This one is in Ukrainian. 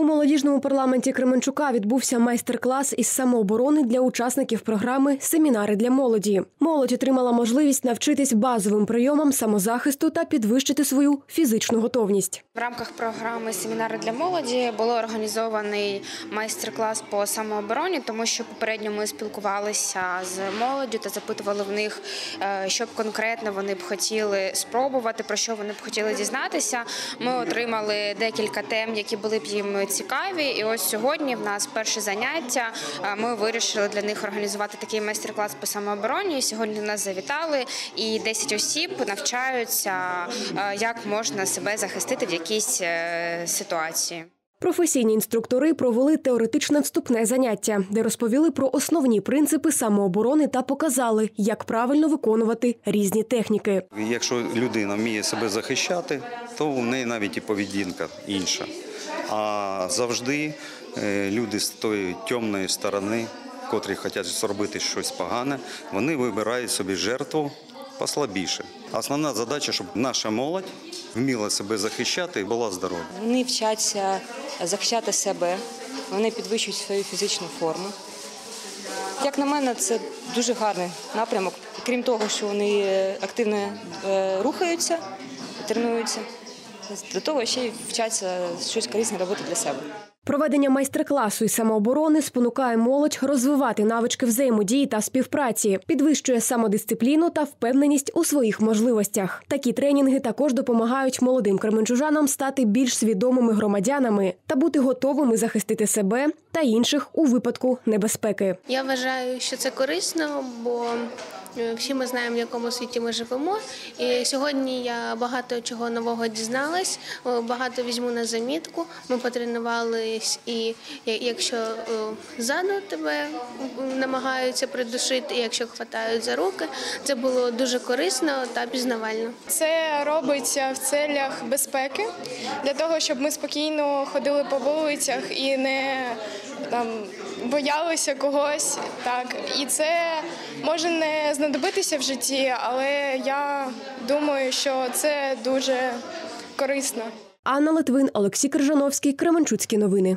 У молодіжному парламенті Кременчука відбувся майстер-клас із самооборони для учасників програми Семінари для молоді. Молодь отримала можливість навчитись базовим прийомам самозахисту та підвищити свою фізичну готовність. В рамках програми Семінари для молоді було організований майстер-клас по самообороні, тому що попередньо ми спілкувалися з молоддю та запитували в них, е, що б конкретно вони б хотіли спробувати, про що вони б хотіли дізнатися. Ми отримали декілька тем, які були б їм цікаві. І ось сьогодні в нас перше заняття. Ми вирішили для них організувати такий майстер-клас по самообороні. Сьогодні нас завітали, і 10 осіб навчаються, як можна себе захистити в якійсь е, ситуації. Професійні інструктори провели теоретичне вступне заняття, де розповіли про основні принципи самооборони та показали, як правильно виконувати різні техніки. Якщо людина вміє себе захищати, то в неї навіть і поведінка інша. А завжди е, люди з тої темної сторони, котрі хочуть зробити щось погане, вони вибирають собі жертву послабіше. Основна задача, щоб наша молодь вміла себе захищати і була здорова. Вони вчаться захищати себе, вони підвищують свою фізичну форму. Як на мене, це дуже гарний напрямок. Крім того, що вони активно е, рухаються, тренуються, до того ще й вчаться щось корисне робити для себе. Проведення майстер-класу із самооборони спонукає молодь розвивати навички взаємодії та співпраці, підвищує самодисципліну та впевненість у своїх можливостях. Такі тренінги також допомагають молодим кременчужанам стати більш свідомими громадянами та бути готовими захистити себе та інших у випадку небезпеки. Я вважаю, що це корисно, бо всі ми знаємо, в якому світі ми живемо. І сьогодні я багато чого нового дізналась, е, багато візьму на замітку. Ми потренувались, і якщо е, ззаду тебе намагаються придушити, якщо хватають за руки, це було дуже корисно та пізнавально. Це робиться в целях безпеки для того, щоб ми спокійно ходили по вулицях і не там боялися когось. Так і це може не знадобитися в житті, але я думаю, що це дуже корисно. Анна Литвин, Олексій Крижановський, Кременчуцькі новини.